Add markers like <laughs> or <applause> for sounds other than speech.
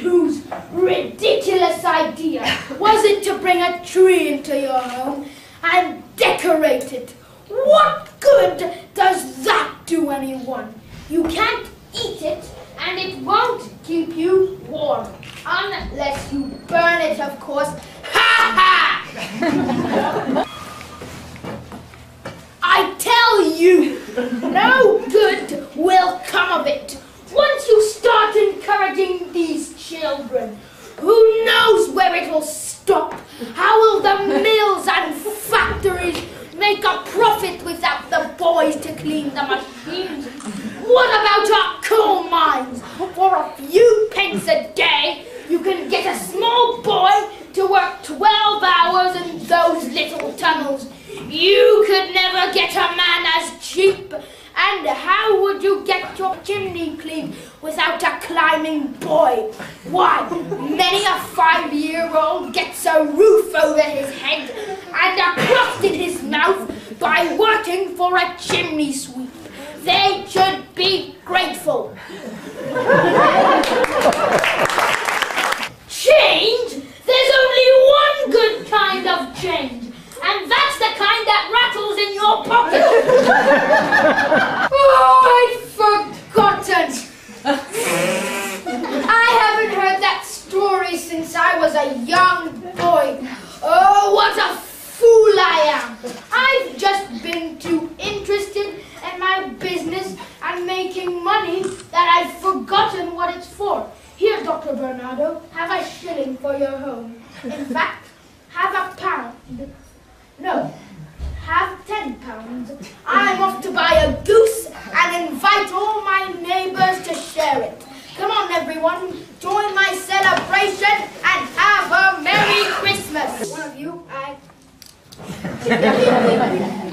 whose ridiculous idea was it to bring a tree into your home and decorate it? What good does that do anyone? You can't eat it and it won't keep you warm. Unless you burn it, of course. Ha ha! I tell you, no good will come of it. A profit without the boys to clean the machines? What about our coal mines? For a few pence a day, you can get a small boy to work 12 hours in those little tunnels. You could never get a man as cheap. And how would you get your chimney cleaned without a climbing boy? Why, many a five-year-old gets a roof over his head and a crust in his mouth working for a chimney sweep. They should be grateful. change? There's only one good kind of change. And that's the kind that rattles in your pocket. oh, I'd forgotten. I haven't heard that story since I was a young boy. Oh, what a fool I am. I've just been too interested in my business and making money that I've forgotten what it's for. Here, Dr. Barnardo, have a shilling for your home. In <laughs> fact, have a pound. No, have ten pounds. I'm off to buy a goose and invite all my neighbors to share it. Come on, everyone, join my celebration and have a Merry Christmas. One of you, I... <laughs>